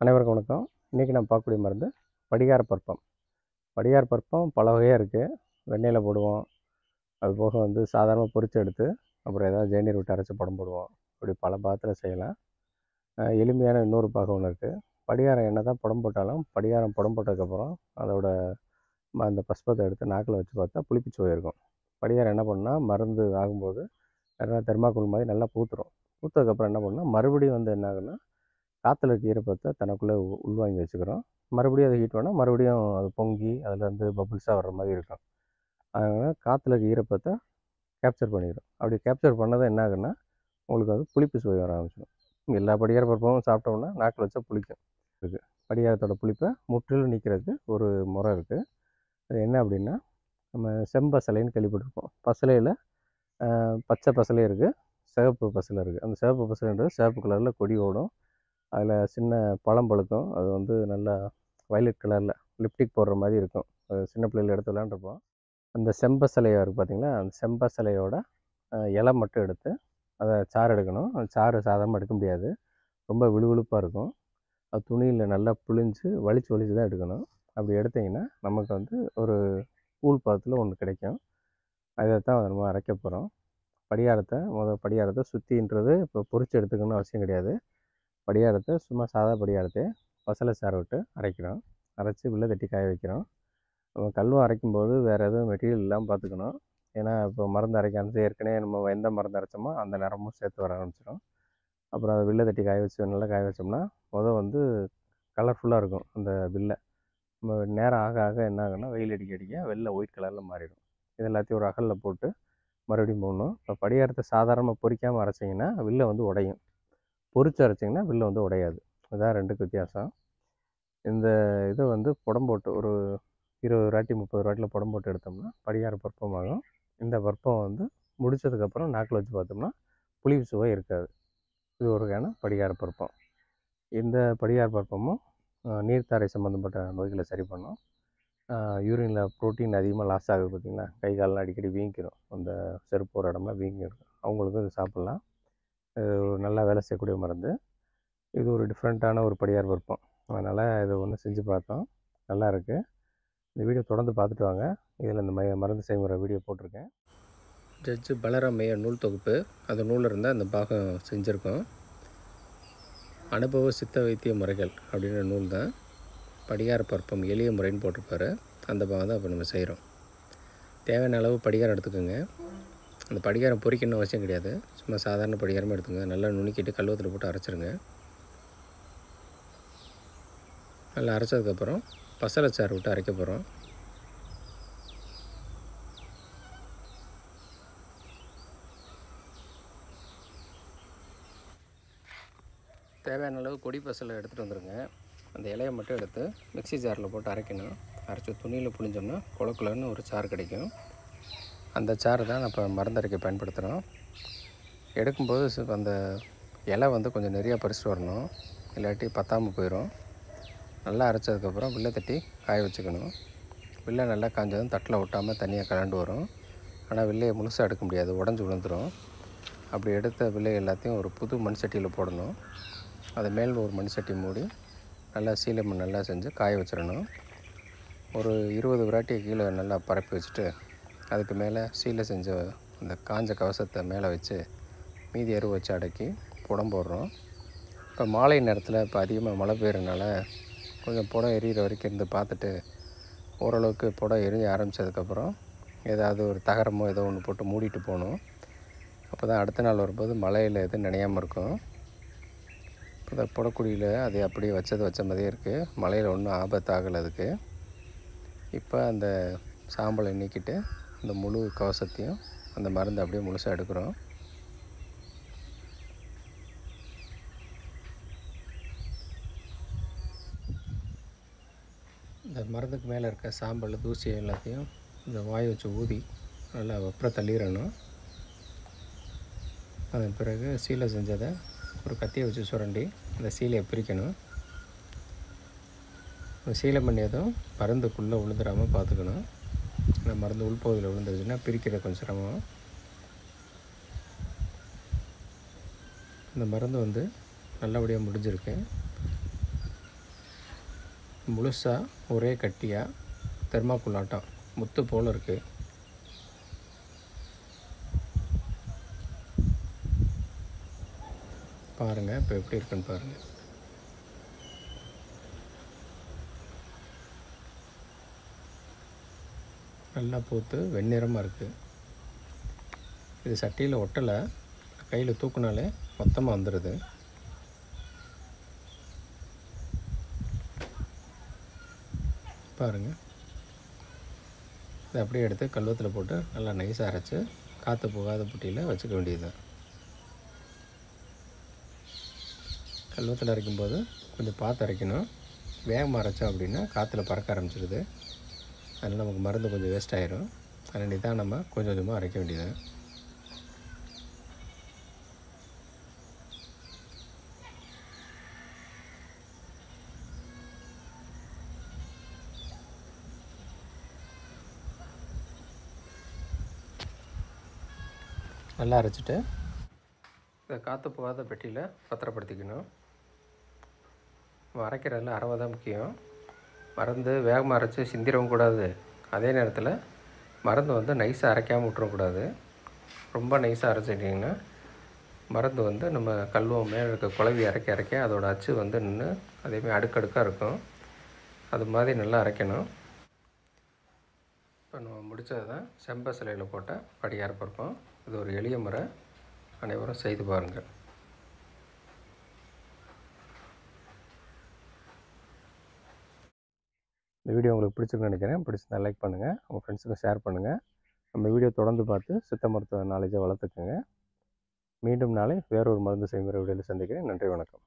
அனைவருக்கும் வணக்கம். இன்றைக்கி நம்ம பார்க்கக்கூடிய மருந்து படிகார பற்பம் படிகார பற்பம் பல வகையாக இருக்குது வெண்ணெயில் போடுவோம். அது போக வந்து சாதாரணமாக பொறிச்சு எடுத்து அப்புறம் ஏதாவது ஜெயநீர் விட்டு அரைச்சி படம் போடுவோம். இப்படி பல பாகத்தில் செய்யலாம். எளிமையான இன்னொரு பாகம் ஒன்று இருக்குது படிகாரம் என்ன தான் படம் போட்டாலும் படிகாரம் படம் போட்டதுக்கப்புறம் அதோட ம- அந்த பஸ்பத்தை எடுத்து நாக்கில் வச்சு பார்த்தா புளிப்பு போயிருக்கும் இருக்கும். படிகாரம் என்ன பண்ணால் மருந்து ஆகும்போது நல்லா தெர்மாக்கோல் மாதிரி நல்லா பூத்துரும். பூத்ததுக்கப்புறம் என்ன பண்ணால் மறுபடியும் வந்து என்ன ஆகுன்னா காற்றுல இருக்க ஈரப்பதத்தை தனக்குள்ளே உள்வாங்கி வச்சுக்கிறோம். மறுபடியும் அதை ஹீட் பண்ணால் மறுபடியும் அது பொங்கி அதுலேருந்து பபுள்ஸாக வர்ற மாதிரி இருக்கும். அதனால் காற்றுல இருக்க ஈரப்பதத்தை கேப்சர் பண்ணிடும் அப்படி கேப்சர் பண்ணதை என்ன ஆகுன்னா உங்களுக்கு அது புளிப்பு சுவை வர ஆரம்பிச்சிடும். எல்லா படிகார பருப்பும் சாப்பிட்டோம்னா நாக்கில் வச்சா புளிக்கும். இருக்குது படியாரத்தோட புளிப்பை முற்றிலும் நிற்கிறதுக்கு ஒரு முறை இருக்குது அது என்ன அப்படின்னா நம்ம செம்பசலைன்னு கேள்விப்பட்டிருப்போம். பசலையில் பச்சை பசலை இருக்குது சிவப்பு பசலை இருக்குது அந்த சிவப்பு பசலைன்றது சிவப்பு கலரில் கொடி ஓடும். அதில் சின்ன பழம் பழுக்கும். அது வந்து நல்லா வயலட் கலரில் லிப்டிக் போடுற மாதிரி இருக்கும். அது சின்ன பிள்ளைகள் எடுத்து விளாண்டுருப்போம் அந்த செம்ப சிலையாக இருக்குது பார்த்தீங்களா? அந்த செம்ப சிலையோட இலை மட்டும் எடுத்து அதை சாறு எடுக்கணும். அந்த சாறு சாதாரணமாக எடுக்க முடியாது. ரொம்ப விழுவிழுப்பாக இருக்கும். அது துணியில் நல்லா புழிஞ்சு வலிச்சு வலிச்சு தான் எடுக்கணும். அப்படி எடுத்திங்கன்னா நமக்கு வந்து ஒரு கூழ் பாதத்தில் ஒன்று கிடைக்கும். அதை தான் நம்ம அரைக்க போகிறோம் படியாரத்தை முதல் படியாரத்தை சுற்றின்றது இப்போ பொறிச்சு எடுத்துக்கணும்னு அவசியம் கிடையாது. படிகாரத்தை சும்மா சாதா படிகாரத்தை பசலை சாறு விட்டு அரைக்கிறோம். அரைச்சி உள்ளே தட்டி காய வைக்கிறோம். நம்ம கல்லும் அரைக்கும்போது வேறு எதுவும் மெட்டீரியல் இல்லாமல் பார்த்துக்கணும் ஏன்னா இப்போ மருந்து அரைக்காம ஏற்கனவே நம்ம எந்த மருந்து அரைச்சோமோ அந்த நிறமும் சேர்த்து வர ஆரம்பிச்சிடும் அப்புறம் அதை வில்லை தட்டி காய வச்சு நல்லா காய வச்சோம்னா முதல் வந்து கலர்ஃபுல்லாக இருக்கும் அந்த வில்லை. நம்ம நேரம் ஆக ஆக என்ன ஆகும்னா வெயில் அடிக்க அடிக்க வெள்ளை ஒயிட் கலரில் மாறிடும். இது எல்லாத்தையும் ஒரு அகலில் போட்டு மறுபடியும் போடணும் இப்போ படியாரத்தை சாதாரணமாக பொறிக்காமல் அரைச்சிங்கன்னா வில்லை வந்து உடையும். பொறிச்சு அரைச்சிங்கன்னா வில்லு வந்து உடையாது. இதான் ரெண்டுக்கு வித்தியாசம். இந்த இதை வந்து புடம் போட்டு ஒரு இருபது வாட்டி முப்பது வாட்டியில் புடம் போட்டு எடுத்தோம்னா படிகார பருப்பமாகும் இந்த பருப்பம் வந்து முடிச்சதுக்கப்புறம் நாக்கில் வச்சு பார்த்தோம்னா புளிப்பு சுவை இருக்காது. இது ஒரு வகையான படிகார பருப்பம். இந்த படிகார பருப்பமும் நீர்த்தாரை சம்மந்தப்பட்ட நோய்களை சரி பண்ணும். யூரினில் ப்ரோட்டீன் அதிகமாக லாஸ் ஆகுது பார்த்திங்களா? கை காலெலாம் அடிக்கடி வீங்கிடும் அந்த செருப்பு ஒரு இடம்லாம் வீங்கிடும். அவங்களுக்கும் இது சாப்பிட்லாம். நல்லா வேலை செய்யக்கூடிய மருந்து. இது ஒரு டிஃப்ரெண்ட்டான ஒரு படியார் விருப்பம். அதனால் இதை ஒன்று செஞ்சு பார்த்தோம். நல்லா இருக்குது இந்த வீடியோ தொடர்ந்து பார்த்துட்டு வாங்க. இதில் இந்த மைய மருந்து செய்முறை வீடியோ போட்டிருக்கேன். ஜட்ஜு பலராம் மேயர் நூல் தொகுப்பு. அந்த நூலில் இருந்தால் அந்த பாகம் செஞ்சுருக்கோம். அனுபவ சித்த வைத்திய முறைகள் அப்படின்ற நூல் தான். படிகார பருப்பம் எளிய முறைன்னு போட்டிருப்பாரு. அந்த பாகம் தான் இப்போ நம்ம செய்கிறோம் தேவையான அளவு படிகாரம் எடுத்துக்கோங்க. அந்த படிகாரம் பொறிக்கணும் அவசியம் கிடையாது. சும்மா சாதாரண படிகாரமாக எடுத்துங்க நல்லா நுணுக்கிட்டு கல்வத்தில் போட்டு அரைச்சிருங்க. நல்லா அரைச்சதுக்கப்புறம் பசலை சாறு விட்டு அரைக்க போகிறோம் தேவையான அளவு கொடி பசலை எடுத்துகிட்டு வந்துடுங்க அந்த இலையை மட்டும் எடுத்து மிக்ஸி ஜாரில் போட்டு அரைக்கணும். அரைச்சி துணியில் புழிஞ்சோம்னா குளக்குலன்னு ஒரு சாறு கிடைக்கும். அந்த சாறு தான் இப்போ மருந்தரைக்க பயன்படுத்துகிறோம். எடுக்கும்போது அந்த இலை வந்து கொஞ்சம் நிறையா பறிச்சுட்டு வரணும். இல்லாட்டி பத்தாமல் போயிடும். நல்லா அரைச்சதுக்கப்புறம் வில்லை தட்டி காய வச்சுக்கணும். வில்லை நல்லா காஞ்சதும் தட்டில் ஒட்டாமல் தனியாக கலண்டு வரும். ஆனால் வில்லையை முழுசாக எடுக்க முடியாது. உடஞ்சி விழுந்துடும் அப்படி எடுத்த வில்லை எல்லாத்தையும் ஒரு புது மண் சட்டியில் போடணும். அது மேல் ஒரு மண் சட்டி மூடி நல்லா சீலை மண் நல்லா செஞ்சு காய வச்சிடணும். ஒரு இருபது விராட்டியை கீழே நல்லா பரப்பி வச்சுட்டு அதுக்கு மேலே சீலை செஞ்ச அந்த காஞ்ச கவசத்தை மேலே வச்சு மீதி எருவு வச்சு அடக்கி புடம் போடுறோம். இப்போ மாலை நேரத்தில் இப்போ அதிகமாக மழை பெய்யறதுனால கொஞ்சம் புடம் எரியிற வரைக்கும் இருந்து பார்த்துட்டு ஓரளவுக்கு புடம் எரிய ஆரம்பித்ததுக்கப்புறம் ஏதாவது ஒரு தகரமோ ஏதோ ஒன்று போட்டு மூடிட்டு போகணும். அப்போ தான் அடுத்த நாள் வரும்போது மழையில் எதுவும் நனையாமல் இருக்கும். இப்போ இந்த புடக்குடியில் அது அப்படியே வச்சது வச்ச மாதிரியே இருக்குது. மழையில் ஒன்றும் ஆபத்தாகலை அதுக்கு. இப்போ அந்த சாம்பலை நீக்கிட்டு அந்த முழு கவசத்தையும் அந்த மருந்து அப்படியே முழுசாக எடுக்கிறோம். இந்த மருந்துக்கு மேலே இருக்க சாம்பல் தூசி எல்லாத்தையும் இந்த வாய் வச்சு ஊதி நல்லா வெப்பரை தள்ளிடணும். அதன் பிறகு சீலை செஞ்சதை ஒரு கத்தியை வச்சு சுரண்டி அந்த சீலையை பிரிக்கணும். சீலை பண்ணியதும் மருந்துக்குள்ளே விழுந்துடாமல் பார்த்துக்கணும். அந்த மருந்து உள்பகுதியில் விழுந்துருச்சுன்னா பிரிக்கிறது கொஞ்சம் சிரமம். இந்த மருந்து வந்து நல்லபடியாக முடிஞ்சிருக்கு. முழுசாக ஒரே கட்டியாக தெர்மாக்குள்ளாட்டம் முத்து போல் இருக்குது பாருங்கள் இப்போ எப்படி இருக்குன்னு பாருங்கள் நல்லா பூத்து வெண்ணிறமாக இருக்குது இது சட்டியில் ஒட்டலை. கையில் தூக்குனாலே மொத்தமாக வந்துடுது பாருங்கள் இதை அப்படியே எடுத்து கல்வத்தில் போட்டு நல்லா நைஸாக அரைச்சி காற்று போகாத புட்டியில் வச்சுக்க வேண்டியது. கல்வத்தில் அரைக்கும்போது கொஞ்சம் பார்த்து அரைக்கணும். வேகமாக அரைச்சோம் அப்படின்னா காற்றுல பறக்க ஆரம்பிச்சிடுது அதனால் நமக்கு மருந்து கொஞ்சம் வேஸ்ட் ஆயிரும். அதனால் நிதான் நம்ம கொஞ்சம் கொஞ்சமாக அரைக்க வேண்டியது நல்லா அரைச்சிட்டு இதை காற்று போகாத பெட்டியில் பத்திரப்படுத்திக்கணும். நம்ம அரைக்கிறதுல அரவை தான் முக்கியம். மருந்து வேகமாக அரைச்சி சிந்திரவும் கூடாது. அதே நேரத்தில் மருந்து வந்து நைஸாக அரைக்காமல் விட்டுறக்கூடாது ரொம்ப நைஸாக அரைச்சிட்டிங்கன்னா மருந்து வந்து நம்ம கல்வம் மேலே இருக்க குழவி அரைக்க அரைக்க அதோட அச்சு வந்து நின்று அதேமாதிரி அடுக்கடுக்காக இருக்கும். அது மாதிரி நல்லா அரைக்கணும். இப்போ நம்ம முடித்தது தான் செம்ப சிலையில் போட்ட படியார இது ஒரு எளிய முறை. அனைவரும் செய்து பாருங்கள். இந்த வீடியோ உங்களுக்கு பிடிச்சிருக்குன்னு நினைக்கிறேன். பிடிச்சிருந்தா லைக் பண்ணுங்கள் உங்கள் ஃப்ரெண்ட்ஸுக்கும் ஷேர் பண்ணுங்கள் நம்ம வீடியோ தொடர்ந்து பார்த்து சித்த மருத்துவ நாலேஜை வளர்த்துக்குங்க. மீண்டும் நாளை வேறொரு மருந்து செய்முறை வீடியோவில் சந்திக்கிறேன். நன்றி வணக்கம்.